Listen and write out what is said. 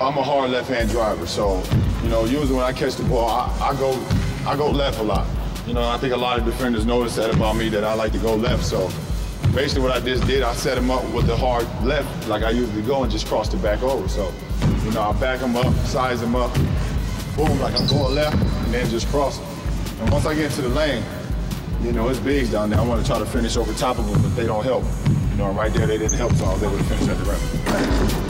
I'm a hard left-hand driver, so you know, usually when I catch the ball, I, I go I go left a lot. You know, I think a lot of defenders notice that about me that I like to go left. So basically, what I just did, I set him up with the hard left, like I usually go, and just cross it back over. So you know, I back him up, size him up, boom, like I'm going left, and then just cross it. And once I get into the lane, you know, it's big down there. I want to try to finish over top of them, but they don't help. You know, right there, they didn't help, so I was able to finish at the rim.